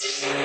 Peace.